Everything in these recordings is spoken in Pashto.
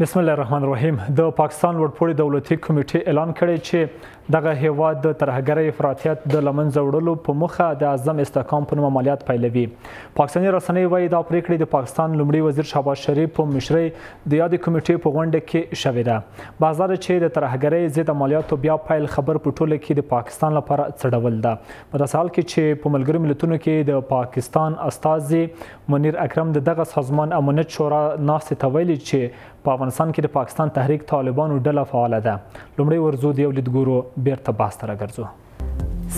بسم الله الرحمن الرحیم د پاکستان لوړپوړي دولتي کمیټې اعلان کړی چې دغه هیواد د ترهګرۍ افراطیت د لمنځه وړلو په مخه د اعظم استحکام په نوم عملیات پیلوي پاکستاني رسنۍ وایي دا پریکړه د پاکستان لومړي وزیر شهباز شریف په مشرۍ د یادې کمیټې په غونډه کې شوې ده بازار چې د ترهګرۍ ضد عملیاتو بیا پیل خبر په ټوله کې د پاکستان لپاره څه ډول ده په داسې حال کې چې په ملګرو ملتونو کې د پاکستان استازي منیر اکرم د دغه سازمان امنیت شورا ناستې ته ویلي چې په افغانستان کې د پاکستان تحریک طالبانو ډله فعاله ده لومړی ورځو د یو لید ګورو بیرته باس ته راګرځو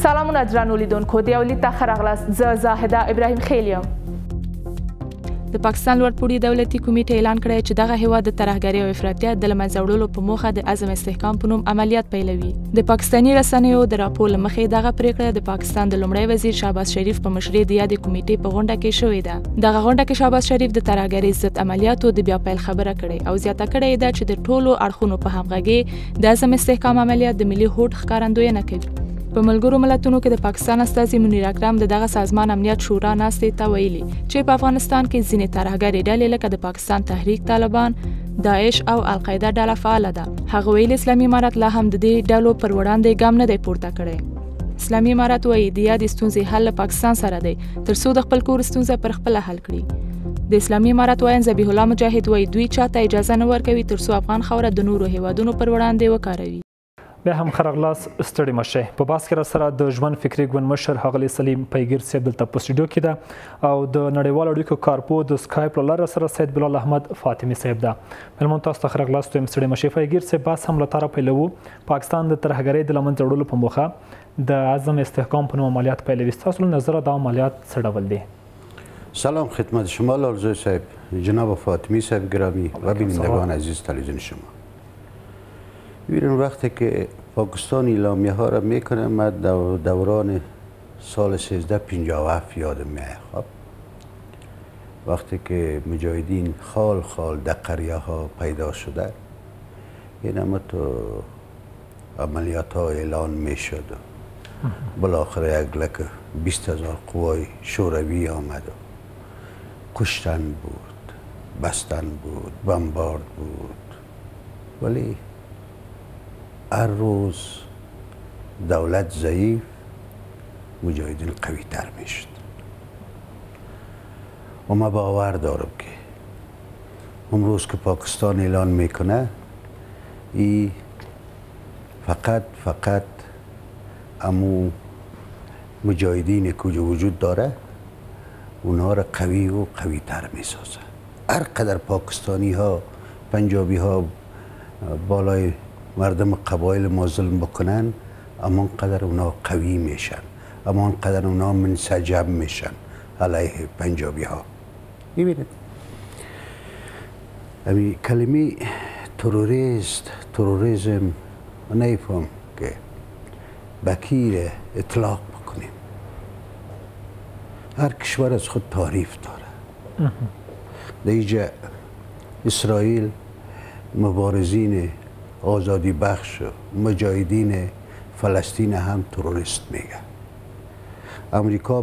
سلامونه درنو لیدونکو د یو لید ته ښه راغلاست زه زاهده ابراهیم خیل یم د پاکستان لوړپوړي دولتي کمیټې اعلان کړی چې دغه هیواد د ترهګرۍ او افراطیت د لمنځه وړلو په موخه د عزم استحکام په نوم عملیات پیلوي د پاکستاني رسنیو د راپور لمخې دغه پریکړه د پاکستان د لومړی وزیر شهباز شریف په مشرۍ د یادې کمیټې په غونډه کې شوې ده دغه غونډه کې شهباز شریف د ترهګرۍ ضد عملیاتو د بیا پیل خبره کړې او زیاته کړې ده چې د ټولو اړخونو په همغږي د عزم استحکام عملیات د ملي هوډ ښکارندوی نه کوي په ملګرو ملتونو کې د پاکستان استازي منیر اکرم د دغه سازمان امنیت شورا ناستې ته ویلي چې په افغانستان کې ځینې ترهګرې ډلې لکه د پاکستان تحریک طالبان داعش او القاعده ډله فعاله ده هغه ویل اسلامي امارت لا هم د دې ډلو پر وړاندې ګام نه دی پورته کړی اسلامي امارت وایي د یادې ستونزې حل له پاکستان سره دی تر څو د خپل کور ستونزه پر خپله حل کړي د اسلامي امارت وایي ذبیح الله مجاهد وایي دوی چاته اجازه نه ورکوي تر څو افغان خاوره د نورو هیوادونو پر وړاندې وکاروي بیا هم خرغلاس ستړي مشه په باس کې را سره د ژوند فکری ګوند مشر هغلی سلیم پیګیر صاحب دلته په سټډیو کې ده او د نړیوال اړیکو کارپو د سکایپ له لارې سره سید بلال احمد فاطمی صاحب ده ملمون تاسو ته خرغلاس ته ستړي مشه پیګیر صاحب باس هم لتاره پیلوو پاکستان د ترهګرۍ د لمنځه وړلو په موخه د عزم استحکام په نوم عملیات پیلوي ستاسو له نظره دا عملیات څه ډول دي سلام خدمت شما لالزوی صاحب جناب فاطمی صاحب گرامی و بینندگان عزیز تلویزیون شما ببینید وقتی که پاکستان اعلامیه ها را میکنه من دوران سال 1357 یادم میاد خب وقتی که مجاهدین خال خال در قریه ها پیدا شده این اما تو عملیات ها اعلان می شد بلاخره یک لک بیست هزار قوای شوروی آمد و کشتن بود بستن بود بمبارد بود ولی هر روز دولت ضعیف مجاهدین قوی تر می شد و ما باور دارم که امروز که پاکستان اعلان میکنه ای فقط فقط امو مجاهدین که وجود داره اونها را قوی و قوی تر می سازه هر پاکستانی ها پنجابی ها بالای مردم قبایل ما ظلم بکنن اما قدر اونا قوی میشن اما قدر اونا منسجم میشن علیه پنجابی ها میبینید امی کلمی تروریست تروریزم نیفهم که بکیر اطلاق بکنیم هر کشور از خود تعریف داره در اینجا اسرائیل مبارزین آزادی بخش و مجاهدین فلسطین هم تروریست میگه امریکا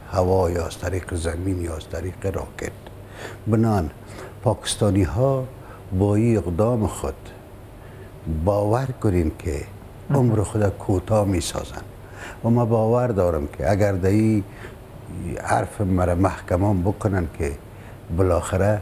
هوا یا از طریق زمین یا از طریق راکت بنان پاکستانی ها با ای اقدام خود باور کنین که عمر خود کوتا می سازن و ما باور دارم که اگر در این حرف مرا محکمان بکنن که بالاخره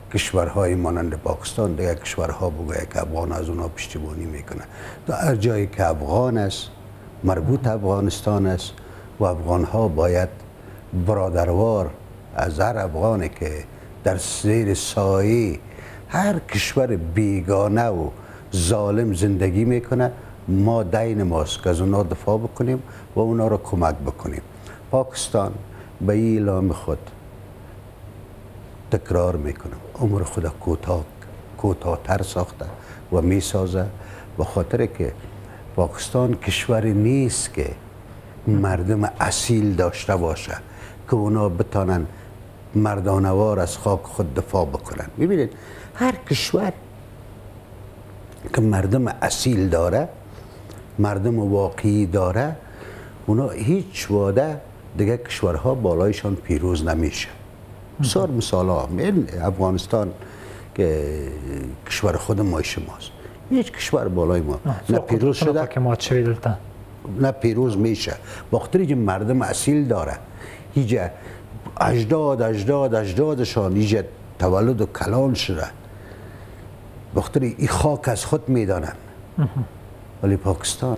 کشورهای مانند پاکستان دیگر کشورها بگوید که افغان از اونا پشتیبانی میکنه تا هر جایی که افغان است مربوط افغانستان است و افغان ها باید برادروار از هر افغانی که در زیر سایه هر کشور بیگانه و ظالم زندگی میکنه ما دین ماست که از اونا دفاع بکنیم و اونا را کمک بکنیم پاکستان به این اعلام خود تکرار میکنم عمر خود کوتاه کوتاه تر ساخته و می سازه به خاطر که پاکستان کشوری نیست که مردم اصیل داشته باشه که اونا بتانن مردانوار از خاک خود دفاع بکنن ببینید هر کشور که مردم اصیل داره مردم واقعی داره اونا هیچ واده دیگه کشورها بالایشان پیروز نمیشه بسیار مثال ها این افغانستان که کشور خود ما شماست هیچ کشور بالای ما نه پیروز شده که ما نه پیروز میشه باختری که مردم اصیل داره هیچ اجداد اجداد اجدادشان هیچ تولد و کلان شده باختری این خاک از خود میدانند ولی پاکستان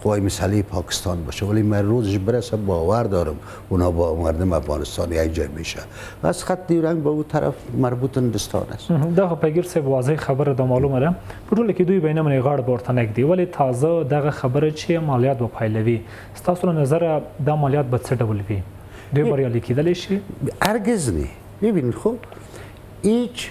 خو این مسئله پاکستان باشه ولی من روزش برسه باور دارم اونا با مردم افغانستان یک جای میشه و از خط دیورنگ به او طرف مربوط هندستان است دغه پیګر صاحب واضح خبره ده معلومه ده په ټوله کې دوی بینه منې غاړه ورته نګدي ولی تازه دغه خبره چې مالیات به پایلوي ستاسو له نظر دا مالیات به څه ډول وي دوی بریالي کیدلی شي هرگز نه ببینید خب هیچ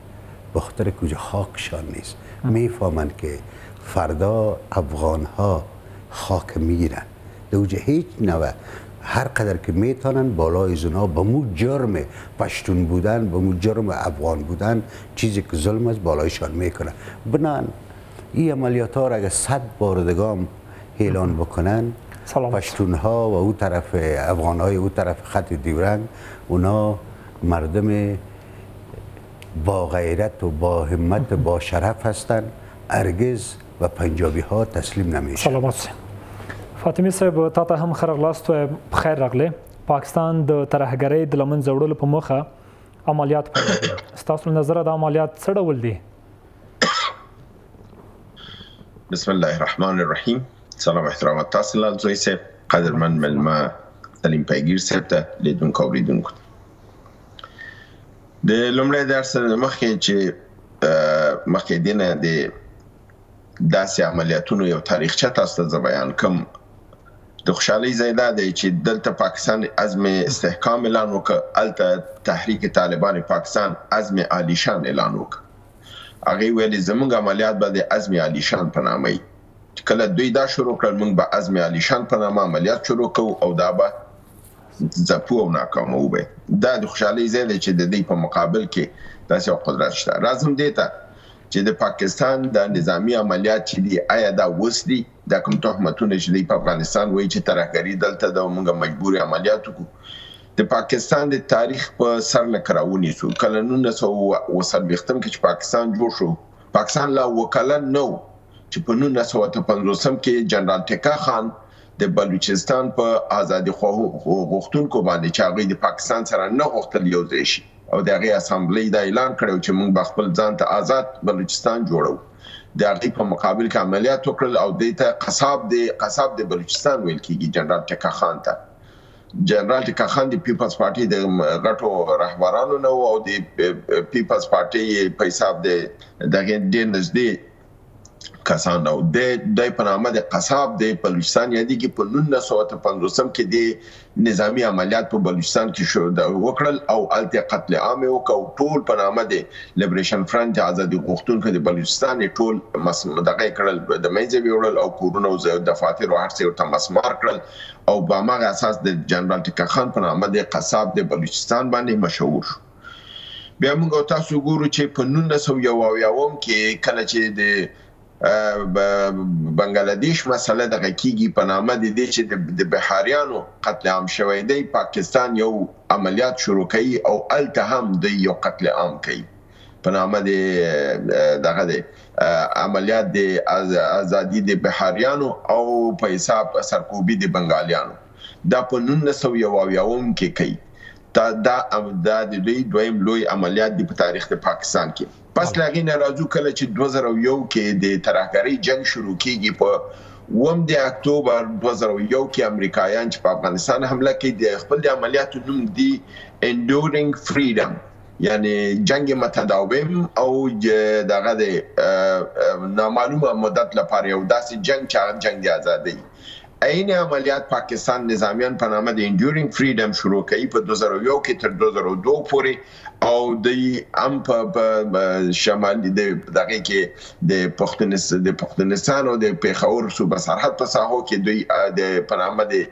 باختر کجا خاک شان نیست میفهمند که فردا افغان ها خاک میگیرند در اوجه هیچ نوه هر قدر که میتانند بالای زنا به مو جرم پشتون بودن به مو جرم افغان بودن چیزی که ظلم است بالایشان میکنند بنان این عملیات ها را اگر صد بار دگام اعلان بکنند پشتون ها و او طرف افغان های او طرف خط دیورنگ اونا مردم با غیرت و با همت و با شرف هستند هرگز به پنجابی ها تسلیم نمیشن سلامات سه فاطمی صاحب تا ته هم خیر غلاست و خیر راغلی پاکستان د ترهګرۍ د لمن زوړلو په مخه عملیات پیل کړي ستاسو نظر دا عملیات څه ډول دي بسم الله الرحمن الرحیم سلام احترام تاسو لال زوی صاحب قدرمن ملما سلیم پیگیر صاحب ته لیدونکو اوریدونکو د لومړی درس سره مخکې چې مخکې دینه د داسې عملیاتونو یو تاریخچه تاسو ته بیان کوم د خوشحالي ځای دا دی چې دلته پاکستان عزم استحکام اعلان وکړ الته تحریک طالبان پاکستان عزم عالیشان اعلان وکړ هغه ویلي زموږ عملیات به د عزم عالیشان په نامه چې کله دوی دا شروع کړل موږ به عزم علیشان په نامه عملیات شروع کوو او دا به ځپو او ناکاموو به دا د خوشحالۍ ځای دی چې د دوی په مقابل کې داسې یو قدرت شته راځم دې ته چې د پاکستان دا نظامی عملیات چې دي آیا دا اوس دي دا کوم تهمتونه چې دوی په افغانستان وایي چې ترهګري دلته ده او موږ مجبور یو عملیات وکړو د پاکستان د تاریخ په سر لکه راونیسو کله نولس سوه او اووه څلوېښتم کې چې پاکستان جوړ شو پاکستان لا اووه کلن نه و چې په نولس سوه اته پنځوس کې جنرال ټکه خان د بلوچستان په ازادي خواهو غوښتونکو باندې چې هغوی د پاکستان سره نه غوښتل یو ځای شي او د هغې اسمبلۍ دا اعلان کړی و چې موږ به خپل ځان ته ازاد بلوچستان جوړوو د هغوی په مقابل کې عملیات وکړل او دې ته قصاب د قصاب د بلوچستان ویل کیږي جنرال ټکه خان ته جنرال ټکا خان د پیپلز پارټۍ د غټو رهبرانو نه وو او د پیپلز پارټۍ یې په حساب د دغه ډېر نږدې کسان او د دای په نامه د قصاب د بلوچستان یادېږي په نولس سوه اته پنځوسم کې د نظامي عملیات په بلوچستان کې شو د وکړل او هلته قتل عام یې وکړ او ټول په نامه د لیبریشن فرنټ د ازادي غوښتونکو د بلوچستان یې ټول مس دغه یې کړل د منځه یې وړل او کورونه او دفاتر او هر څه یې ورته مسمار کړل او په هماغه اساس د جنرال ټکه خان په نامه دی قصاب د بلوچستان باندې مشهور شو. بیا موږ او تاسو ګورو چې په نولس سوه یو اویا وم کې کله چې د بنګله دیش مسله دغه کیږي په نامه د دې چې د بهاریانو قتل عام شوی دی پاکستان یو عملیات شروع کوي او هلته هم دوی یو قتل عام کوي. په نامه دی دغه دی عملیات دی ازادي دی بهاریانو او په حساب سرکوبي دی بنګالیانو دا په نولس سوه یو اویاوم کې کوي تا دا دا د دوی دویم لوی عملیات دی په تاریخ د پاکستان کې پس له هغې نه راځو کله چې دوه زره او یو کې د ترهګرۍ جنګ شروع کیږي په اووم د اکتوبر دوه زره او یو کې امریکایان چې په افغانستان حمله کوي د خپل د عملیاتو نوم دی انډورینګ فریډم یعنی جنګ متداوم او دغه دی نامعلومه مدت لپاره یو داسی جنګ چه هغه جنګ ازادی عین عملیات پاکستان نظامیان په نامه د انډیورینګ فریډم شروع کوي په دوه زره او یو کی تر دوه زره او دوه پوری او دی هم په شمالی د دغه کی د پښتونستان او د پیښور صوبه سرحد په ساحو کی دوی د په نامه د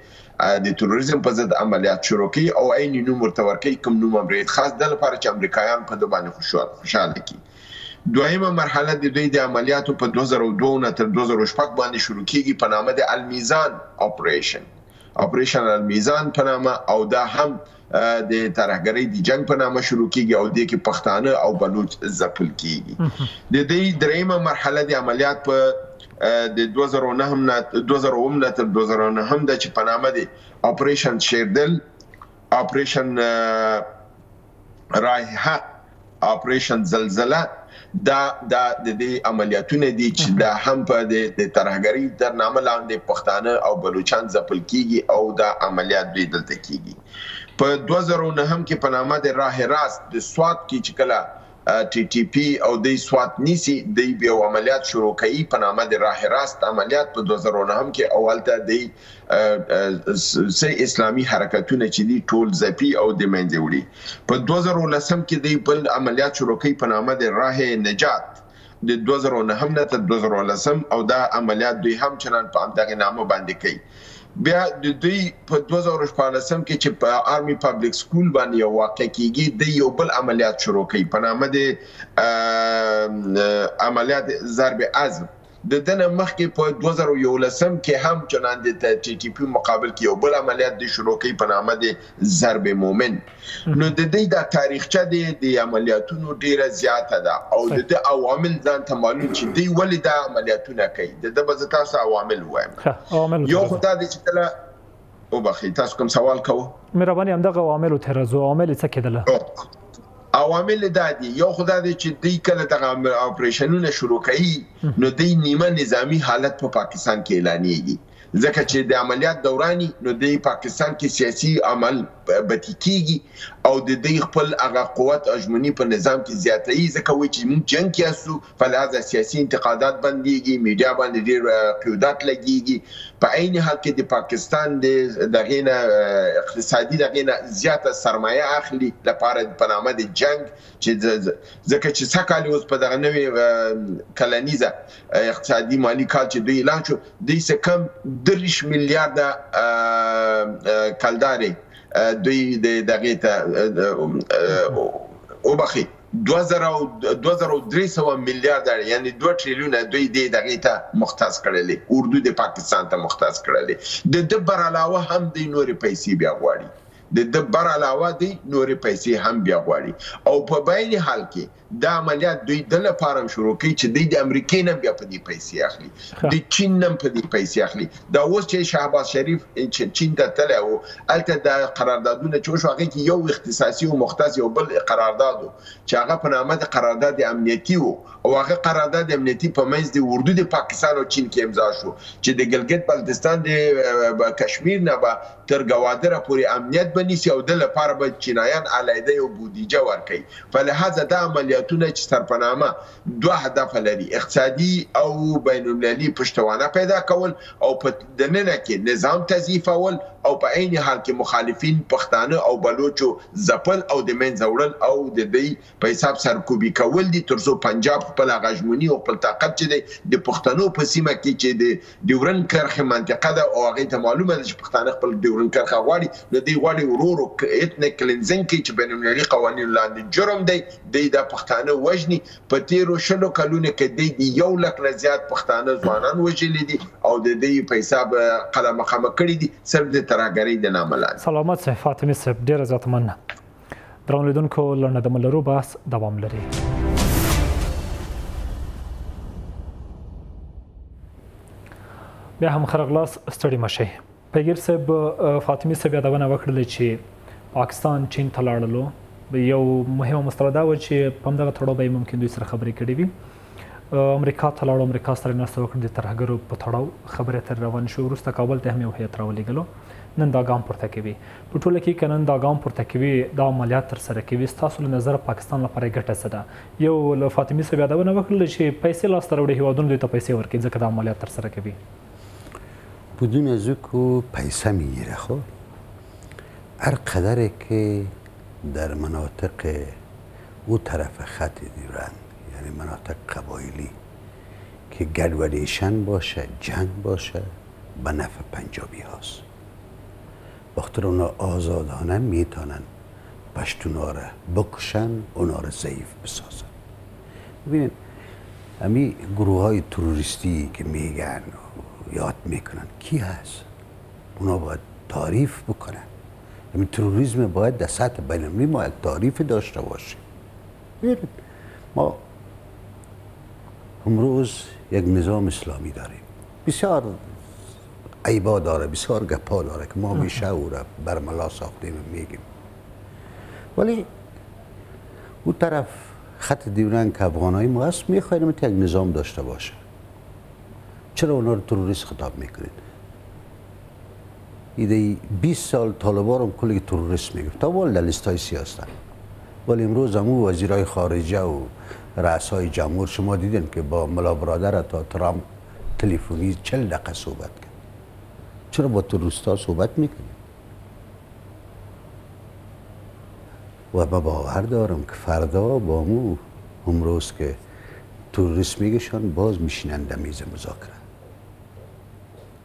د تروریزم په ضد عملیات شروع کوي او عیني نوم ورته ورکوي کوم نوم هم رید خاص ده لپاره چې امریکایان په ده باندې خوشحاله کړي دویمه مرحله د دوی د عملیاتو په دوه زره او دوه نه تر دوه زره او شپږ باندې شروع کیږي په نامه د المیزان اپریشن اپریشن المیزان په نامه او دا هم د ترهګرۍ د جنگ په نامه شروع کیږي او دې کې پښتانه او بلوچ ځپل کیږي د دې دریمه مرحله د عملیات په د 2009 نه 2009 نه تر 2009 د چې په نامه دی اپریشن شیردل اپریشن رایحه آپریشن زلزله دا دا د دې عملیاتونه دي چې دا هم په د د ترهګرۍ تر نامه لاندې پښتانه او بلوچان ځپل کیږي او دا عملیات دوی دلته کیږي په دوه زره او نهم کې په نامه د راه راست د سوات کې چې کله ټي ټي پي او دوی سوات نیسي دوی یو عملیات شروع کوي په نامه د راه راست عملیات په دوه زره او نهم کې او هلته دوی څه اسلامي حرکتونه چې دي ټول ځپي او د منځه وړي. په دوه زره او لسم کې دی بل عملیات شروع کوي په نامه د راه نجات د دوه زره او نهم نه تر دوه زره او لسم او دا عملیات دوی هم چنان په همدغې نامه باندې کوي. بیا د دوی په دوه زره او شپاړسم کې چې په آرمي پبلک سکول باندې یو واقعه کیږي دی یو بل عملیات شروع کوي په نامه د عملیات ضرب عضب. د ده نه مخکې په دوه زره او یولسم کې هم چنان د ټي ټي پي مقابل کې یو بل عملیات دې شروع کړي په نامه د ضرب مومن نو د دوی دا تاریخچه دې د عملیاتونو ډیره زیاته ده او د ده عوامل ځان ته معلوم چې دوی ولې دا عملیاتونه کوي د ده به زه تاسو عوامل ووایم یو خو دا دی چې کله وبخښی تاسو کوم سوال کوو. مهرباني همدغه عوامل وتهرزو عوامل یې څه کېدله؟ عوامل یې دا دي یو خو دا دی چې دوی کله دغه اپریشنونه شروع کوي نو دوی نیمه نظامي حالت په پاکستان کې اعلانیږي ځکه چې د عملیات دوران وي نو د پاکستان کې سیاسي عمل بتي کیږي او د دوی خپل هغه قوت اژموني په نظام کې زیاتوي ځکه وایي چې موږ جنګ کې یاستو په لحاظه سیاسي انتقادات بندیږي، میډیا باندې ډیر قیودات لګیږي، په عین حال کې د پاکستان د دغې نه اقتصادي دغې نه زیاته سرمایه اخلي لپاره په نامه د جنګ چې ځکه چې سږ کال اوس په دغه نوې کلنیزه اقتصادي مالي کال چې دوی اعلان شو دوی څه کم درویشت میلیارده کلدارې دوی د دغې ته وبخښي. دوه زره او دوه زره او درې سوه ميليارده يعني دوه ټريليونه دوی دې دغې ته مختص کړلې اردو دې پاکستان ته مختص کړلې د ده بر علاوه هم دوی نورې پيسې بيا غواړي د ده بر علاوه دوی نورې پيسې هم بيا غواړي او په بعين حال کې دا عمليات دوی ده لپاره هم شروع کوي چې دوی د امريکې نه هم بيا په دې پيسې اخلي د چين نه هم په دې پيسې اخلي دا اوس چې شهباز شریف چې چین ته تللی و هلته د قراردادونه چې وشو هغه کې یو اختصاصي او مختص یو بل قرارداد و چې هغه په نامه د قرارداد امنیتي و او هغه قرارداد امنیتي په منځ د اردو د پاکستان او چین کې امضا شو چې د ګلګت بلتستان د کشمیر نه به تر ګوادره پورې امنیت به نیسي او د لپاره به چینایان علیده یو بودیجه ورکوي په لحاظه دا عملیاتونه چې سرپنامه دوه هدفه لري، اقتصادي او بین المللي پشتوانه پیدا کول او په د ننه کې نظام تضعیفول او په عین حال کې مخالفین، پښتانه او بلوچو ځپل او د منځه وړل او د دوی په حساب سرکوبي کول دي ترڅو پنجاب خپل هغه ژمني او خپل طاقت چې دی د پښتنو په سیمه کې چې د ډیورنډ کرښه منطقه ده او هغه ته معلومه ده چې پښتانه خپل ډیورنډ کرښه غواړي نو دی غواړي ورو ورو ایتنیک کلینزنګ کوي چې بین المللي قوانینو لاندې جرم دی دی دا پښتانه وژني په تیرو شلو کلونو کې دی د یو لک نه زیات پښتانه ځوانان وژلي دي او د دی په حساب قلمه قمه کړي دي صرف د ترهګرۍ د نامه لاندې. سلامت سه فاطمي صاحب ډيره زياته مننه. درنو لیدونکو لنډه دمه لرو بحث دوام لري بیا هم خرغلاس ستړي مشه پیګیر صاحب فاطمی صاحب یادونه وکړل چې پاکستان چین ته لاړلو یو مهمه مسله دا و چې په دغه تړاو به ممکن دوی سره خبرې کړې وي امریکا ته لاړو امریکا سره مرسته وکړه د ترهګرو په تړاو خبرې تر روان شو وروسته کابل ته هم یو هیئت راولېږلو نن دا ګام پورته کوي په ټوله کې که نن دا ګام پورته کوي دا عملیات تر سره کوي ستاسو له نظره پاکستان لپاره ګټه څه ده یو له فاطمي صاحب یادونه وکړله چې پیسې لاسته راوړي هیوادونه دوی ته پیسې ورکوي ځکه دا عملیات تر سره کوي بدون از او که پیسه میگیره خب هر قدره که در مناطق او طرف خط دیورند یعنی مناطق قبایلی که گدودیشن باشه جنگ باشه به نفع پنجابی هاست بخاطر اونا آزادانه میتونن پشتونا را بکشن اونا را ضعیف بسازن ببینید امی گروه های تروریستی که میگن یاد میکنن کی هست اونا باید تعریف بکنن امی تروریسم باید در سطح بینالمللی ما تعریف داشته باشه ما امروز یک نظام اسلامی داریم بسیار عیبا داره بسیار گپا داره که ما بیشه او را برملا ساختیم میگیم ولی او طرف خط دیورنگ که افغانایی ما هست میخواهیم یک نظام داشته باشه چرا اونا رو تروریست خطاب میکنید ایده 20 سال طالبان رو کلی تروریست میگفت تا وال در لیست های سیاست ولی امروز همو وزیرای خارجه و رئسای جمهور شما دیدین که با ملا برادر تا ترامپ تلفنی چل دقیقه صحبت کرد چرا با تروریستا صحبت میکنی و ما باور دارم که فردا با مو امروز که تروریست میگشان باز میشینند میز مذاکره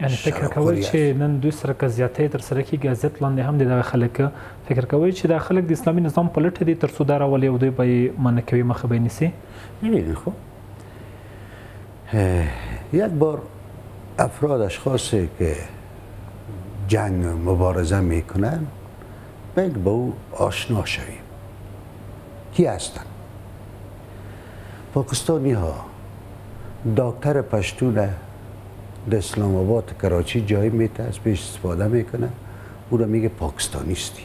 يعني فکر کوي چې نن دوی سره که زیاتۍ تر سره کیږي اذیت لاندې هم دي دغه خلک فکر کوي چې دا خلک د اسلامي نظام په لټه دي تر څو دا راولي او دوی به یې منع کوي مخه به یې نیسي ببینید خو یک بار افراد اشخاصی که جنگ مبارزه میکنن باید به او آشنا شویم کی هستن پاکستانی ها دکتر پشتونه در اسلام آباد کراچی جایی میته از پیش استفاده میکنه او را میگه پاکستانیستی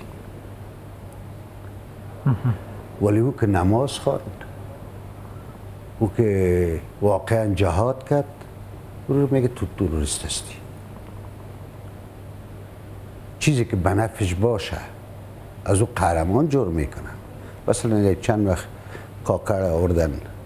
ولی او که نماز خواند او که واقعا جهاد کرد او رو میگه تو تروریست هستی چیزی که بنفش باشه از او قهرمان جور میکنن مثلا یک چند وقت کاکر آوردن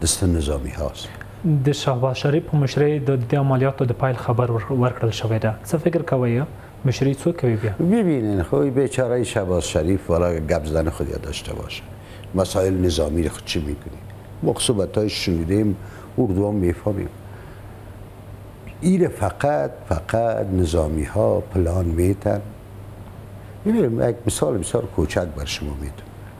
د ستن نظامی هاست. د شهباز شریف په مشرۍ د د عملیاتو د پیل خبر ورکړل شوی ده څه فکر کوی مشری څوک کوی بیا؟ ببینین خو بیچاره شهباز شریف والا گپ زدن خود یاداشته باشه مسایل نظامی خود چه میکنی ما خو صحبتایش شنیدیم اردو هم میفهمیم ایره فقط فقط نظامی ها پلان میتن ببینیم یک مثال بسیار کوچک بر شما میتن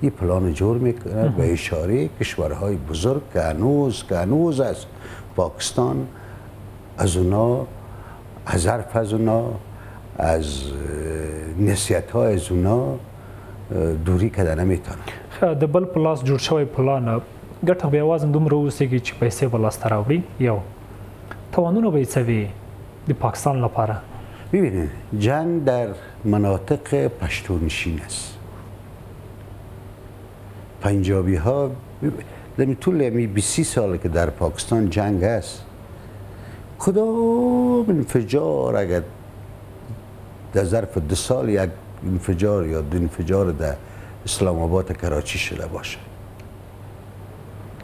این پلان جور میکنه به اشاره کشورهای بزرگ که هنوز که هنوز از پاکستان از اونا از حرف از اونا از نصیحت ها از اونا دوری کردن میتونه د بل پلاس جوړ شوی پلان ګټه به یوازې دومره اوسېږي چې پیسې به لاسته راوړي یو توانونه به یې څه وي د پاکستان لپاره ببینید جنگ در مناطق پشتو نشین است پنجابی ها در طول امی 20 سال که در پاکستان جنگ است کدام انفجار اگر در ظرف دو سال یک انفجار یا دو انفجار در اسلام آباد کراچی شده باشه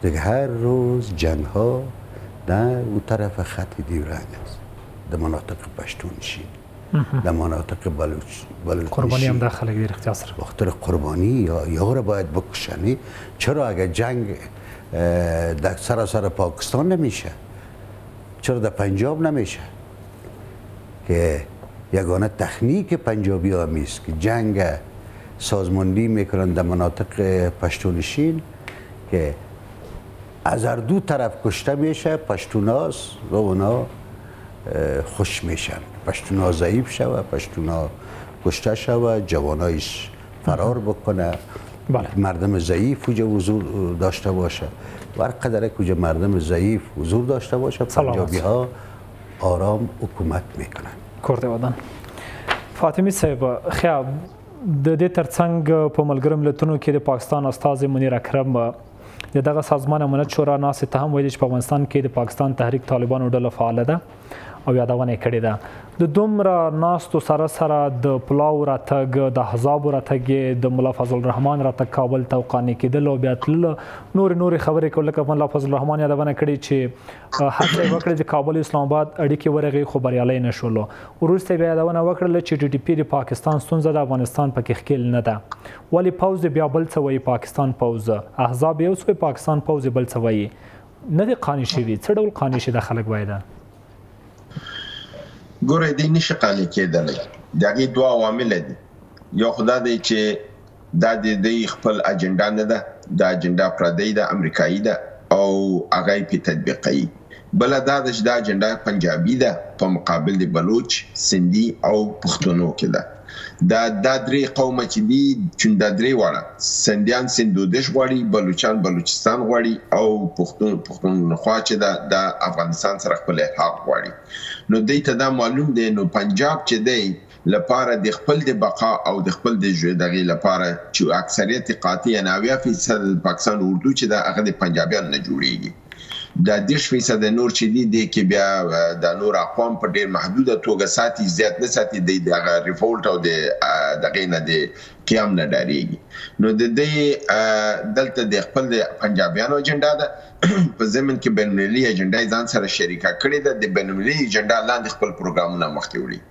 دیگه هر روز جنگ ها در او طرف خط دیورنگ است در مناطق پشتون شید در مناطق بلوچ بلوچ قربانی هم در خلق دیر اختیار سر وقت قربانی یا یا را باید بکشنی چرا اگر جنگ در سراسر پاکستان نمیشه چرا در پنجاب نمیشه که یگانه تکنیک پنجابی ها میست که جنگ سازماندی میکنند در مناطق پشتونشین که از هر دو طرف کشته میشه پشتونا و اونا خوش میشن پشتونا ضعیف شوه پشتونا کشته شوه جوانایش فرار بکنه بله. مردم ضعیف کجا حضور داشته باشه و هر قدر کجا مردم ضعیف حضور داشته باشه پنجابی ها آرام حکومت میکنن کرده ودان فاطمی صاحب خیاب د دې ترڅنګ په ملګرو ملتونو کې د پاکستان استاد منیر اکرم د دغه سازمان امنیت شورا ناستې ته هم ویلي چې په افغانستان کې د پاکستان تحریک طالبانو ډله فعاله ده او یادونه یې کړې ده د دومره ناستو سره سره د پلاو راتګ د احزابو راتګ د ملا فضل الرحمن راتګ کابل ته او قانع کېدل او بیا تلل نورې نورې خبرې کول لکه ملا فضل الرحمن یادونه کړې چې هڅه یې وکړه چې کابل اسلام آباد اړیکې ورغې خو بریالی نه شول وروسته بیا یادونه وکړله چې ټي ټي پي د پاکستان ستونزه د افغانستان پکې ښکیل نه ده ولی پوځ دی بیا بل څه وایی پاکستان پوځ احزاب یو څه پاکستان پوځ بل څه وایی نه دی قانع شوی څه ډول قانع شي د خلک وای دا ګوره دې نشي قانع کېدلی د هغې دوه عوامل دي یو خدا دی چې دا د دې خپل اجنډا نه ده دا اجنډا پردی ده امریکایي ده او هغه یې په تطبیقوي بله دا ده چې دا اجنډا پنجابي ده په مقابل د بلوچ، سندي او پښتنو کې ده. دا دا درې قومه چې دي چون دا درې واړه سندیان سندودش غواړي، بلوچان بلوچستان غواړي او پښتون پښتونخوا چې ده دا افغانستان سره خپل الحاق غواړي. نو دوی ته دا معلوم دی نو پنجاب چې دی، له پاره د خپل د بقا او د خپل د ژویدغی له پاره چی اکثریت قاطع یعنی اویا فیصده د پاکستان اردو چی ده هغه د پنجابیانو نه جوړیږی دا دیرش فیصده نور چی دی دی کی بیا دا نور اقوام په ډیر محدوده توګه ساتی زیات نه ساتی دی د هغه ریفولټ او د دغی نه د قیام نه ډاریږی نو د دی دلته د خپل د پنجابیانو اجنډا ده په ضمن کی بین المللی اجنډا یی ځان سره شریکه کړی ده د بین المللی اجنډا لاندی خپل پروګرامونه مخ ته وړی.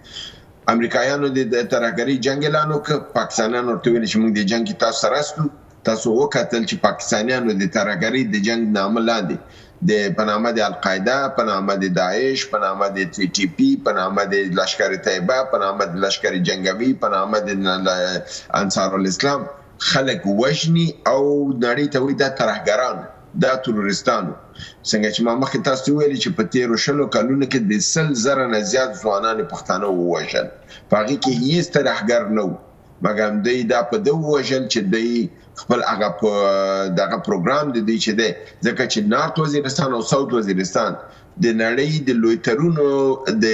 امریکایانو دې د ترهګرۍ جنګ اعلان وکړ، پاکستانیانو ورته ویل چې موږ دې جنګ کې تاسو سره استو، تاسو وکتل چې پاکستانیانو د ترهګرۍ د جنګ نامه لاندې د په نامه د القاعده، په نامه د داعش، په نامه د تي ټي پي، په نامه د لشکر طیبه، په نامه د لشکر جنګوي، په نامه د انصارالاسلام خلک وژني او نړۍ ته وایي دا ترهګران. دا تروريستانو څنګه چې ما مخکې تاسو ته وويل چې په تېرو شلو کلونو کې د سل زره نه زيات ځوانان پښتانه ووژل په هغه کې هيڅ ترهګر نه وو مګر دوی دا په ده ووژل چې دوی خپل هغه په دغه پروګرام د دوی چې دی ځکه چې نارت وزيرستان او ساوت وزيرستان د نړۍ د لوی ترونو د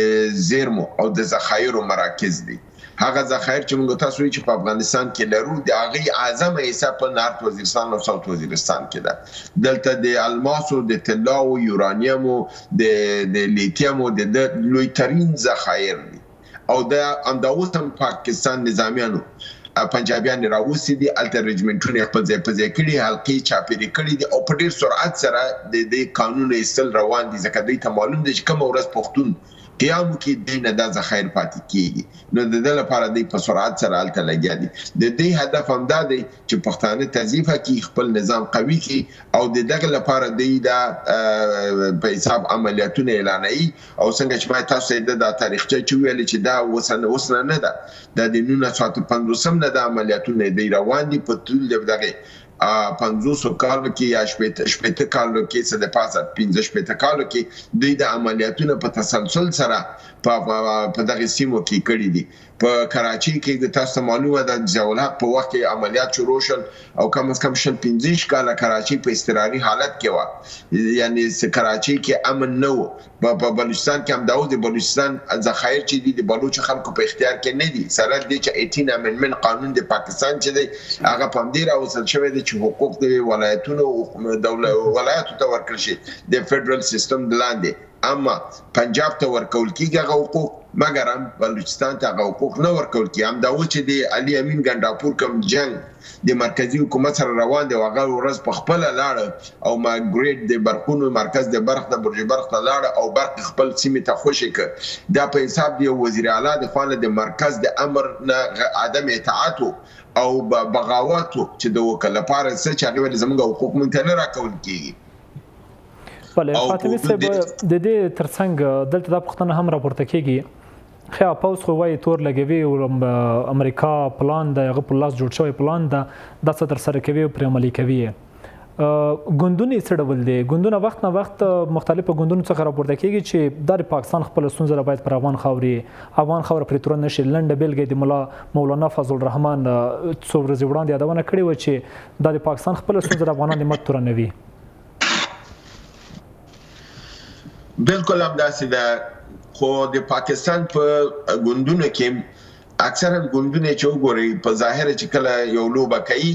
زيرمو او د ذخايرو مراکز دي. هغه ذخایر چې موږ تاسو وی چې په افغانستان کې لرو د هغوی اعظمه حصه په نارت وزیرستان او ساوت وزیرستان کې ده دلته د الماسو د طلاو یورانیمو د د لیتیمو د د لوی ترین ذخایر دي او دا همدا اوس هم پاکستان نظامیانو پنجابیان راوستي دي هلته رجمنټونه خپل ځای په ځای کړي حلقې چاپېرې کړي دي او په ډېر سرعت سره د دې کانونه ایستل روان دي ځکه دوی ته معلوم دی چې کومه ورځ پښتون قیامو کي دی نه دځه خیر پاتي کیږي نو دده لپاره دی په سرعت سره هلته لګیا دي ددی هدف هم دا دی چي پښتانه تضعیفه کړي خپل نظام قوي کړي او ددغه لپاره دی دا په حساب عملیاتونه اعلانوي او څنګه چي ما تاسو ته دده دا تاریخچه چي وویله چي دا اوس نه نه ده دا د نولس سوه اتو پنځوسم نه دا عملیاتونه دی روان دي په طول ددغه پنځوسو کالو کې یا شپېته شپېته کالو کې څه د پاسه پنځه شپېته کالو کې دوی د عملیاتونه په تسلسل سره په په دغه سیمو کې کړي دي په کراچۍ کې تاسو ته معلومه ده د ضیاءالحق په وخت کې عملیات شروع شول او کم از کم شل پنځه ویشت کاله کراچۍ په اضطراري حالت کې وه یعنې کراچۍ کې امن نه و په په بلوچستان کې همدا اوس د بلوچستان ذخایر چې دي د بلوچو خلکو په اختیار کې نه دي سره له دې چې ایټین امنډمنټ قانون د پاکستان چې دی هغه په همدې راوستل شوی دی چې حقوق د ولایتونو ولایتو ته ورکړل شي د فدرال سیستم لاندې اما پنجاب ته ورکول کیږي هغه حقوق مګر هم بلوچستان ته هغه حقوق نه ورکول کیږي همدا اوس چې د علي امین ګنډاپور کوم جنګ د مرکزي حکومت سره روان دی او هغه ورځ په خپله لاړه او ما ګريډ د برقونو مرکز د برق نه برج برق ته لاړه او برق يې خپل سيمې ته خوشې کړ دا په حساب د يو وزير اعلی د خوا نه د مرکز د امر نه عدم اطاعت و او بغاوت و چې ده وکړ لپاره څه چې هغې ويل زمونږ حقوق مونږ ته نه راکول کيږي بله او په فاطمي حدود صاحب ديرش ددې ترڅنګ دلته دا پوښتنه هم راپورته کيږي خیا پوز خو وای تور لګوي او امریکا پلان د هغه په لاس جوړ شوی پلان ده د څه تر سره کوي او پر عملی کوي ګوندونه څه ډول دي ګوندونه وخت نه وخت مختلفه ګوندونو څخه راپورته کیږي چې د پاکستان خپل ستونزه باید پر افغان خاوري افغان خاور پر تور نشي لنډه بیلګه د مولا مولانا فضل الرحمن څو ورځې وړاندې یادونه کړې و چې د پاکستان خپل ستونزه افغانان د مت تور نه وي بلکل همداسې ده خو د پاکستان په ګوندونو کې اکثرا ګوندونه چې وګورئ په ظاهره چې کله یو لوبه کوي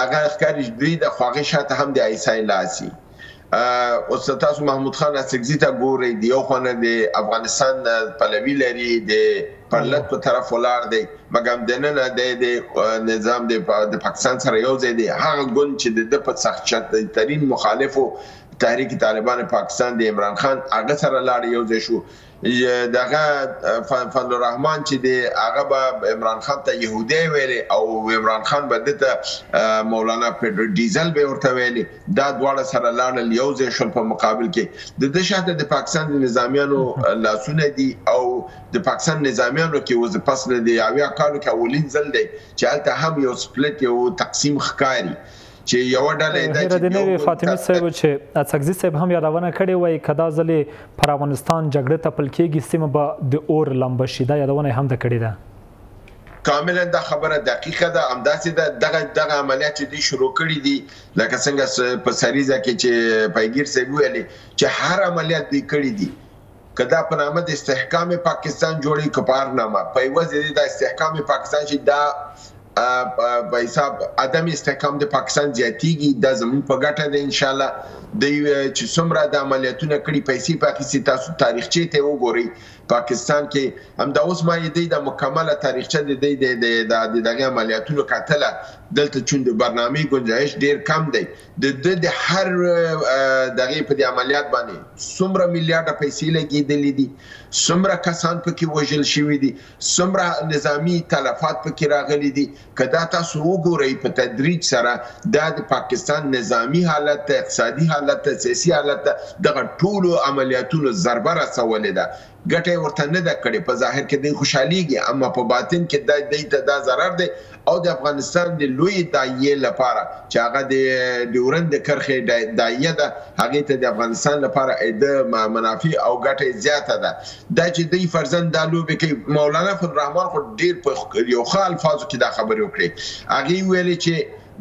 هغه ښکاري چې دوی د خواغې شاته هم د ایسای لاسي اوس تاسو محمود خان اڅکزي ته ګورئ د یو خونه د افغانستان پلوي لري د پرلت په طرف ولاړ دی مګم دننه دی د نظام د پاکستان سره یو ځای دی هغه ګوند چې د د په سخت شرط ترین مخالفو تحریک طالبان پاکستان د عمران خان هغه سره لاړ یو ځای شو دغه فضل الرحمن چې دی هغه به عمران خان ته يهودي ویلي او عمران خان به دته مولانا پیډر ډیزل به ورته ویلي دا دواړه سره لاړل یو ځای شول په مقابل کې د د شاته د پاکستان د نظامیانو لاسونه دي او د پاکستان نظامیانو کې وز پس له دی اویا کالو کې اولین ځل دی چې هلته هم یو سپلټ یو تقسیم ښکاری چې یوه ډله یې دا چې یو فاطمی صاحب چې اڅکزی صاحب هم یادونه کړې وای کدا ځلې پر افغانستان جګړه تپل کېږي سیمه به د اور لمبه شي دا یادونه هم د کړې ده کاملا دا خبره دقیقه ده همداسې ده دغه دغه عملیات چې دوی شروع کړي دي لکه څنګه په سریزه کې چې پیګیر صاحب ویلي چې هر عملیات دوی کړي دي که دا په نامه د استحکام پاکستان جوړی که په هر نامه په عوض د دې دا استحکام پاکستان چې دا په حساب عدم استحکام د پاکستان زیاتیږي دا زموږ په ګټه ده ان شاء الله د چې څومره د عملیاتونه کړي پیسې پاکې سي تاسو تاریخچه ته وګورئ پاکستان کې هم دا اوس ما دې د مکمله تاریخچه د دې د دغه عملیاتونو کتله دلته چون د برنامه گنجائش ډیر کم دی د ده د هر دغې په دې عملیات باندې څومره میلیارډه پیسې لګیدلې دي، څومره کسان په کې وژل شوي دي، څومره نظامي تلفات په کې راغلي دي، که دا تاسو وګورئ په تدریج سره دا د پاکستان نظامي حالت ته، اقتصادي حالت ته، سیاسي حالت ته دغه ټولو عملیاتونو ضربه رسولې ده، ګټه یې ورته نه ده کړې، په ظاهر کې دی خوشحالیږي اما په باطن کې دی دی ته دا ضرر دی او د افغانستان د لویې داعیې لپاره چې هغه د ډیورند د کرښې داعیه ده هغې ته د افغانستان لپاره ئې د منافع او ګټه ئې زیاته ده دا چې دی فرضاً دا لوبې کوي مولانا فضل الرحمان خو ډیر په یو ښه الفاظو کې دا خبرې وکړې هغې وویلې چې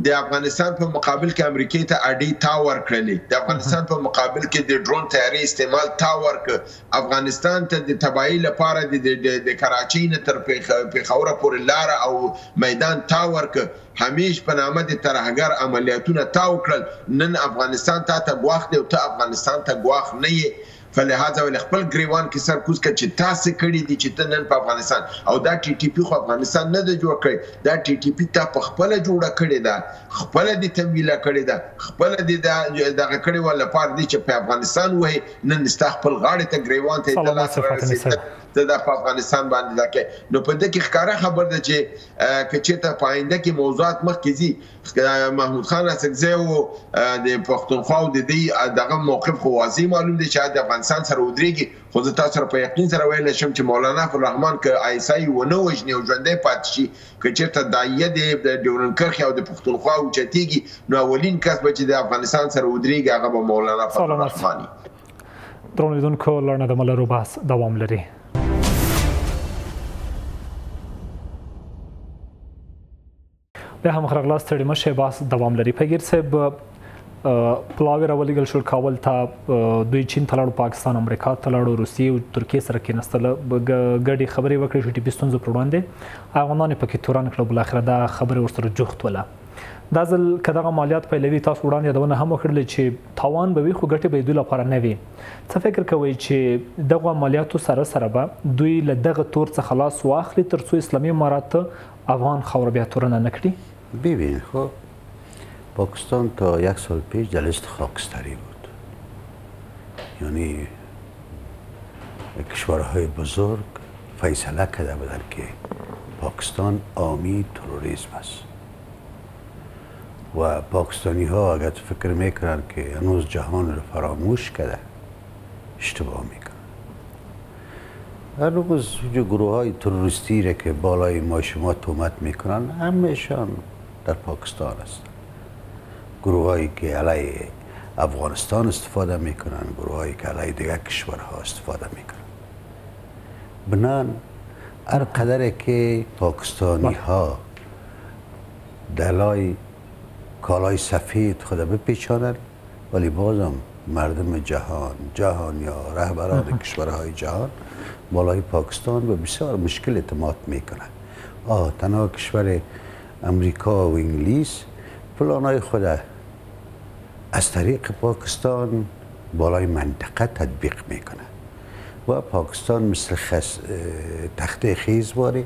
د افغانستان په مقابل کې امریکې ته اډې تا ورکړلې د افغانستان په مقابل کې د ډرون طیارې استعمال تا ورکړ افغانستان ته د تباهی لپاره د د کراچۍ نه تر پېښوره پورې لاره او میدان تا ورکه همیش په نامه د ترهګر عملیاتونه تاو کړل نن افغانستان تا ته ګواښ دی او ته افغانستان ته ګواښ نه یې فلهذا له خپل ګریوان کې سر کوز کړه چې تا څه کړي دي چې ته نن په افغانستان او دا ټي ټي پي خو افغانستان نه ده جوړ کړی دا ټي ټي پي تا په خپله جوړه کړې ده خپله دې تمویله کړې ده خپله دې دغه کړې وه لپاره دې چې په افغانستان وهې نن ستا خپل غاړې ته ګریوان ته د لاس رسېدل ته دا په افغانستان باندې دا کې نو په دې کې ښکاره خبر ده چې کچې ته پاینده کې موضوعات مخ کې زی محمود خان اسکزی او د پښتونخوا او د دې دغه موقف خو واضح معلوم دی چې د افغانستان سره ودرېږي خو زه تاسو سره په یقین سره ویل شم چې مولانا فل الرحمن ک آی اس آی ونه وجنی او ژوندې پات شي که چېرته داعیه دې د ډیورنډ کرښې او د پښتونخوا اوچتېږي نو اولین کس به چې د افغانستان سره ودرېږي هغه به مولانا فضل الرحمن درنو لیدونکو لړنه د ملرو بحث دوام لري بیا هم خرغلاس تړي مشه بحث دوام لري په ګیر صاحب پلاوی راولېږل شول کابل ته دوی چین ته لاړو پاکستان امریکا ته لاړو روسیې او ترکیې سره کېناستل ګډې خبرې وکړې چې ټیپي ستونزو پر وړاندې افغانان یې پکې تورن کړل بالاخره دا خبرې ورسره جوخت وله دا ځل که دغه مالیات پیلوي تاسو وړاندې یادونه هم وکړلې چې تاوان به وي خو ګټې به یې دوی لپاره نه وي څه فکر کوئ چې دغه عملیاتو سره سره به دوی له دغه تور څخه لاس واخلي ترڅو اسلامي امارات افغان خاوره بیا تورنه نه کړي ببین خب پاکستان تا یک سال پیش جلست خاکستری بود یعنی کشورهای بزرگ فیصله کرده بودن که پاکستان آمی تروریسم است و پاکستانی ها اگر فکر میکنن که هنوز جهان را فراموش کرده اشتباه میکنن هر روز جو گروه های تروریستی را که بالای ما شما تومت میکنن همهشان در پاکستان است گروه هایی که علی افغانستان استفاده میکنن گروه هایی که علی دیگر کشورها استفاده میکنن بنان هر قدر که پاکستانی ها دلای کالای سفید خود بپیچانند ولی بازم مردم جهان جهان یا رهبران کشورهای جهان بالای پاکستان به بسیار مشکل اعتماد میکنه آه تنها کشور امریکا و انگلیس پلانای خود از طریق پاکستان بالای منطقه تطبیق میکنه و پاکستان مثل خس... تخته خیز باره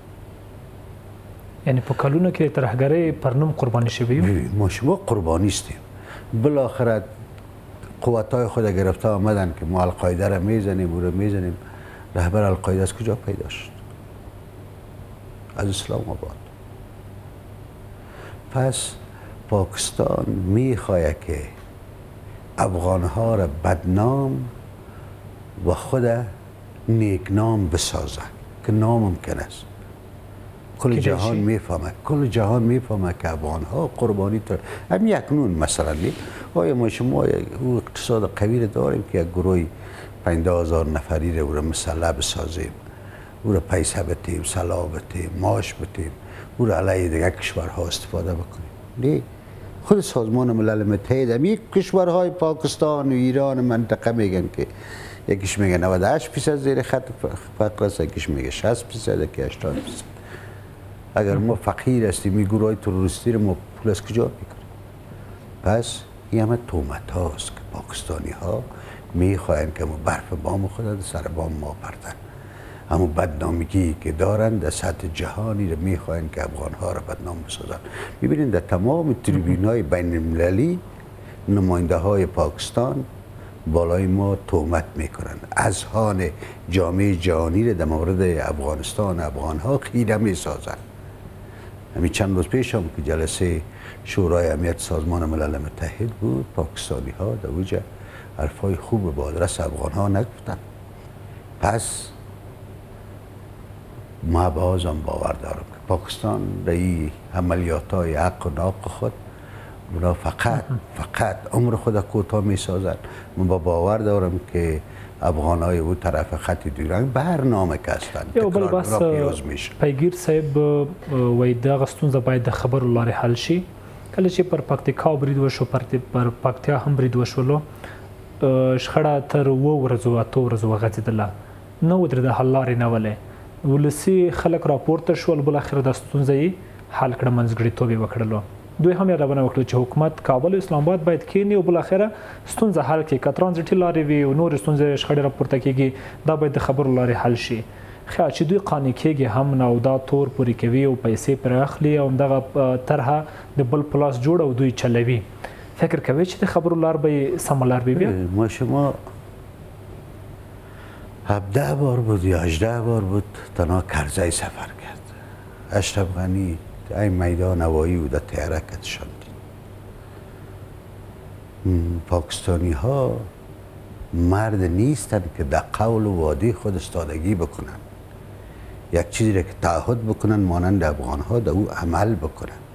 یعنی په کلونو کې ترهګرۍ پر نوم قرباني شوی یو ما شما قربانی استیم بالاخره قوتای خود گرفته آمدن که ما القاعده را میزنیم او را میزنیم رهبر القاعده از کجا پیدا شد از اسلام آباد پس پاکستان میخواهد که افغانها را بدنام و خود نیک نام بسازه که ناممکن است کل جهان میفهمه کل جهان میفهمه که افغان ها قربانی تر هم یک نون مثلا نی آیا ما شما او اقتصاد قوی را داریم که یک گروه 50 هزار نفری را او را مسلح بسازیم او را پیسه بتیم سلاح بتیم معاش بتیم او را علیه دیگه کشورها استفاده بکنیم نه خود سازمان ملل متحد همی کشورهای پاکستان و ایران منطقه میگن که یکیش میگه 98 فیصد زیر خط فقر است یکیش میگه 60 فیصد یکی 80 فیصد اگر ما فقیر هستیم می گروه تروریستی رو ما پول از کجا میکنیم پس این همه تومت هاست که پاکستانی ها میخواین که ما برف بام خود سر بام ما بردن همون بدنامگی که دارند در سطح جهانی رو میخواین که افغان ها رو بدنام بسازن میبینید در تمام تریبین های بین المللی نماینده های پاکستان بالای ما تومت میکنند از هان جامعه جهانی رو در مورد افغانستان افغان ها خیره میسازن همین چند روز پیش هم که جلسه شورای امنیت سازمان ملل متحد بود پاکستانی ها در وجه حرفای خوب با افغان ها نگفتن پس ما باز هم باور دارم که پاکستان در این عملیات های حق و ناق خود اونا فقط فقط عمر خود کوتاه می سازد من با باور دارم که افغان های او طرف خط دیرنگ برنامه که هستند یو بل بس پیگیر صاحب وی دغه ستونزه باید د خبرو لارې حل شي کله چې پر پکتیکا برید وشو پر پکتیا هم برید وشولو شخړه تر اوو ورځو اتو ورځو وغځېدله، نه ودرېده، حل لارې نه ولې، ولسي خلک راپورته شول، بالاخره دا ستونزه یې حل کړه، منځګړیتوب یې وکړلو، دوی هم یادونه وکړه چې حکومت، کابل او اسلام اباد باید کېني او بالاخره ستونزه حل کړي، که ترانزیټي لارې وي او نورې ستونزې، شخړې راپورته کېږي، دا باید د خبرو له لارې حل شي، خیا چې دوی قانع کېږي هم نه او دا تور پورې کوي او پیسې پرې اخلي او همدغه طرحه د بل په لاس جوړه او دوی چلوي. فکر کوي چې د خبرو لار به سم لار بي ما شما 17 بار بود یا 18 بار بود تنها کرزی سفر کرد اشرف غنی این میدان هوایی و در تیاره کتشان پاکستانی ها مرد نیستند که در قول و وادی خود استادگی بکنند یک چیزی را که تعهد بکنند مانند افغان ها در او عمل بکنند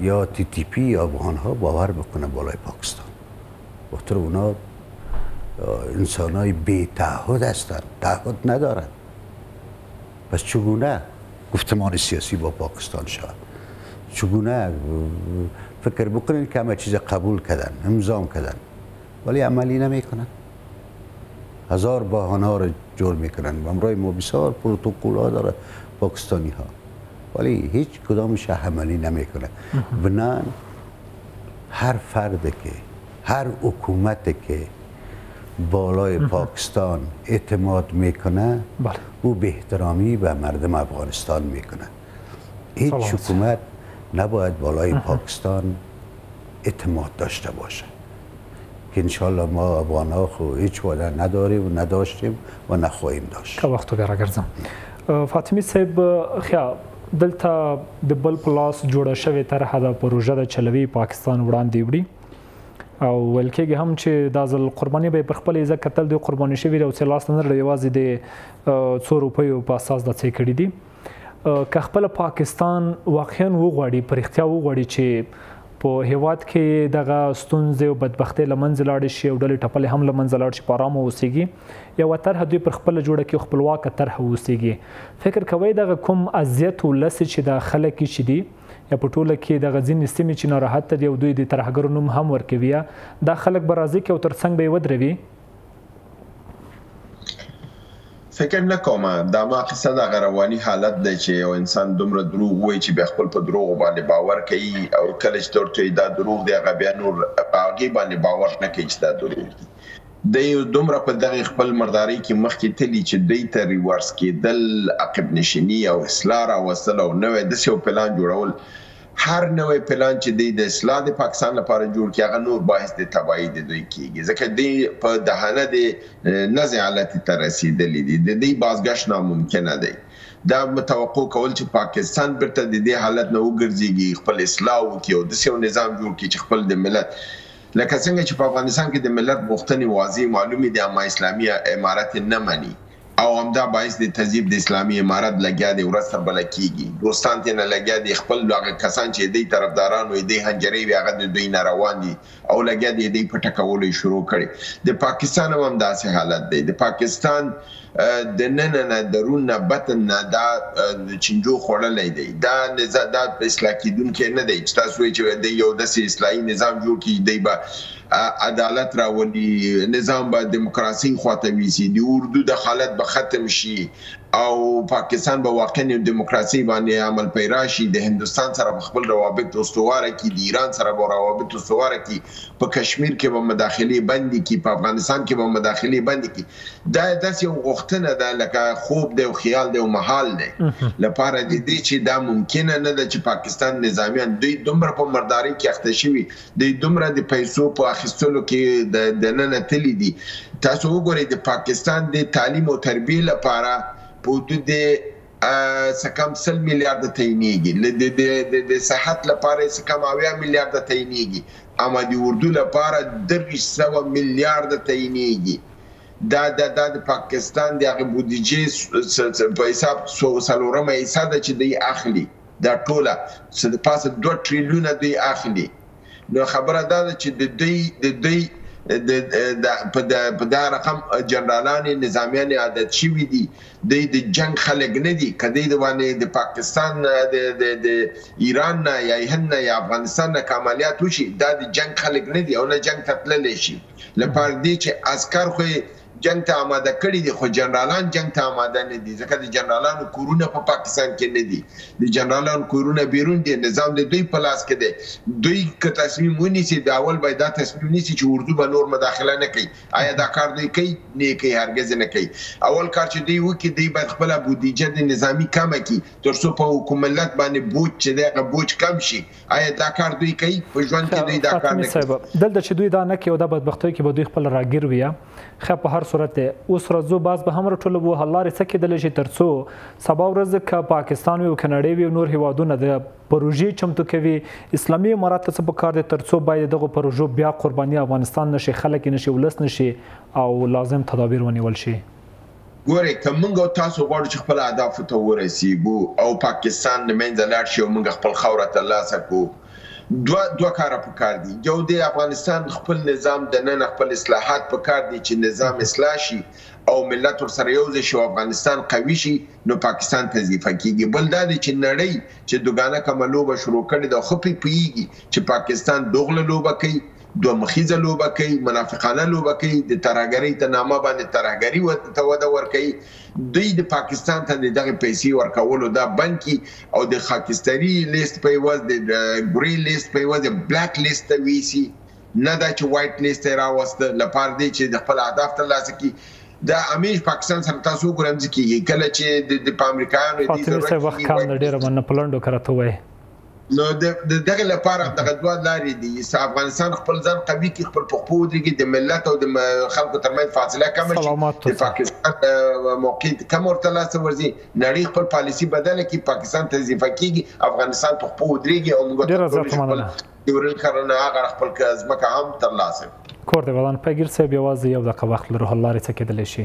یا تی تی پی افغان ها باور بکنه بالای پاکستان بخاطر اونا انسان های بی تعهد هستند تعهد ندارند پس چگونه گفتمان سیاسی با پاکستان شود چگونه فکر بکنید که همه چیز قبول کردن امضا کردن ولی عملی نمیکنن هزار بهانه ها را جور میکنن همراه ما بسیار پروتوکول ها داره پاکستانی ها ولی هیچ کدامش عملی نمیکنه بنا هر فرد که هر حکومت که بالای پاکستان اعتماد میکنه بله. او به احترامی به مردم افغانستان میکنه هیچ حکومت نباید بالای پاکستان اعتماد داشته باشد که انشاءالله ما افغان ها خو هیچ وعده نداریم و نداشتیم و نخواهیم داشت که وقت بیا راگرزم فاطمی صاحب خیا دلته د بل پلاس جوړه شوې طرحه د پروژه د چلوي پاکستان وړاندې وړي او ویل کېږي هم چې دا ځل قرباني به په خپل ځای کتل د قرباني شوی او څلاس نه لري یوازې د څو روپیو په اساس د څه کړی دي که خپل پاکستان واقعا وغواړي په رښتیا وغواړي چې په هیواد کې دغه ستونزې او بدبختۍ لمنځه لاړ شي او ډلې ټپلې هم لمنځه لاړ شي په آرام اوسېږي یو طرح دوی پر خپل جوړه کې خپلواک طرح اوسېږي فکر کوي دغه کوم اذیت ولس چې دا خلک چې دي یا په ټوله کې د غزین سیمې چې ناراحت دي او دوی د ترهګرو نوم هم ورکوي دا خلک به راځي کې او ترڅنګ به یې ودروي فکر نه کوم دا ما قصه ده هغه رواني حالت دی چې یو انسان دومره دروغ ووایي چې بیا خپل په دروغو باندې باور کوي او کله چې ته ورته وایي دا دروغ دی هغه بیا نور په هغې باندې باور نه کوي چې دا دروغ دي دی دومره په دغې خپل مردارۍ کې مخکې تلي چې دوی ته ریورس کیدل عقب نشیني او اصلاح راوستل او نوی داسې یو پلان جوړول هر نوی پلان چې دوی د اصلاح د پاکستان لپاره جوړ کړي هغه نور باعث د تباهي د دوی کېږي ځکه دوی په دهنه د نزع علتي ته رسېدلي دي د دوی بازګشت ناممکنه دی دا توقع کول چې پاکستان بېرته د دې حالت نه وګرځېږي خپل اصلاح وکړي او داسې یو نظام جوړ کړي چې خپل د ملت لکه څنګه چې په افغانستان کې د ملت غوښتنې واضح معلومې دي اما اسلامي امارت یې نه مني. او همدا باعث دی تذیف د اسلامی امارت لګیا دی ورځ تر بله کیږی دوستان تی نه لګیا دی خپل هغه کسان چه ادی طرفداران او ادی هنجری وی هغه د دوی نه روان دی او لګیا دی ادی په ټکولو یی شروع کړی د پاکستان هم همداسی حالت دی د پاکستان د ننه نه درون نه بطن نه دا چنجو خوړلی دی دا نظا دا اصلاح کیدونکی نه دی چه تاسو وایی چه ادی یو داسی اصلاحی نظام جوړ کړی چه دی به عدالت راولي، نظام به دموکراسۍ خواته ويسي، د اردو دخالت به ختم شي او پاکستان به واقعاً دموکراسۍ باندې عمل پيرا شي، د هندوستان سره به خپل روابط استواره کړي، د ايران سره به روابط استواره کړي، په کشمير کې به مداخلې بندې کړي، په افغانستان کې به مداخلې بندې کړي. دا داسې يو غوښتنه ده لکه خوب دی او خيال دی او محال دی. له پاره د دې چې دا ممکنه نه ده چې پاکستان نظاميان دوی دومره په مردارۍ کې اخته شوي دی دومره د پیسو په اخیستلو کې د دننه تللي دي، تاسو وګورئ د پاکستان د تعلیم او تربیې لپاره په حدود څه کم سل میلیارده تعینیږي، له د د د صحت لپاره یې څه کم اویا میلیارده تعینیږي اما د اردو لپاره درویشت سوه میلیارده تعینیږي دا د دا د پاکستان د هغې بودجې په حساب څلورمه حصه ده چې دی اخلي. دا ټوله څه د پاسه دوه ټریلیونه دوی اخلي نو خبره دا ده چې د دوی د دوی د د په د په دا رقم جنرالان نظامیان عادت شوي دي دوی د جنګ خلک نه دي که دوی د وانه د پاکستان د د د ایران نه یا هند نه یا افغانستان نه که عملیات وشي دا د جنګ خلک نه دي او نه جنګ ته تللی شي لپاره دې چې عسکر خو جنګ ته اماده کړي دي خو جنرالان جنګ ته اماده نه دي ځکه د جنرالانو کورونه په پاکستان کې نه دي د جنرالانو کورونه بیرون دي نظام د دوی په لاس کې دی دوی که تصمیم ونیسي د اول باید دا تصمیم نیسي چې اردو به نور مداخله نه کوي ایا دا کار دوی کوي نه یې کوي هرګز یې نه کوي اول کار چې دوی وکړي دوی باید خپله بودیجه د نظامي کمه کړي تر څو په حکوملت باندې بوج چې دی هغه بوج کم شي ایا دا کار دوی کوي په ژوند کې دوی دا کار نه کوي دلته چې دوی دا نه کوي او دا بدبختوي کې به دوی خپل راګیر وي خه په هر صورت دی اوس ورځو باز به هم رټول وو حل لارې څه کېدل شي ترڅو سبا ورځ که پاکستان وي او کنړې وي نور هیوادونه د پروژې چمتو کوي اسلامي امارات ته څه په کار دي ترڅو باید دغه پروژو بیا قرباني افغانستان نشي خلک نشي ولس نشي او لازم تدابیر ونیول شي ګورئ که موږ او تاسو غواړو چې خپلو اهدافو ته ورسېږو او پاکستان له منځه لاړ شي او موږ خپل خاوره تر لاسه کړو دوه دوه کاره په کار دي یو دې افغانستان خپل نظام د ننه خپل اصلاحات په کار دي چې نظام اصلاح شي او ملت ورسره یو ځای شي او افغانستان قوي شي نو پاکستان تضعیفه کېږي بل دا دی چې نړۍ چې دوګانه کمه لوبه شروع کړې ده او ښه پرې پوهېږي چې پاکستان دوغله لوبه کوي دوه مخیزه لوبه کوي، منافقانه لوبه کوي، د ترهګرۍ ته نامه باندې ترهګري ته وده ورکوي، دوی د پاکستان ته د دغې پیسې ورکولو دا بند کړي او د خاکستري لیست په عوض د ګرې لیست په عوض یې بلک لیست ته ویسي نه دا چې وایټ لیست ته یې راوسته لپاره دې چې د خپل اهداف تر لاسه کړي د همیش پاکستان سره تاسو وګورئ هم ځه کیږي کله چې د په امریکایانو دې ضرورت کیږي فاطمي صاحب وخت کم ده ډیره مننه په لنډو کرتو وایې. نو د دغه لپاره دغه دوه لارې دي چې افغانستان خپل ځان قوي کړي خپل په خپو ودرېږي د ملت او د خلکو ترمنځ فاصله کمه شي د پاکستان موقع کم ورته لاسته ورځي نړۍ خپل پالیسي بدله کړي پاکستان ته اضافه کېږي افغانستان په خپو ودرېږي او موږ خپل د ورل کرنه هغه خپل ځمکه هم ترلاسه کړو کور د ودان پګیر صاحب یوازې یو دقه وخت لرو حل لارې څه کېدلی شي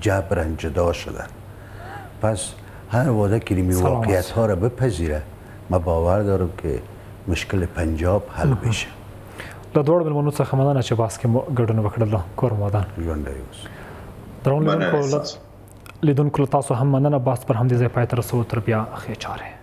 جبران جدا شده پس هر واده که نیمی واقعیت ها را بپذیره ما باور دارم که مشکل پنجاب حل بشه له دوړ ملمنو څخه مننه چې باس کې ګډون وکړل کور مو ده ژوند اوس درون لیدونکو لیدونکو تاسو هم مننه باس پر همدې ځای پای تر سو تر بیا خې چاره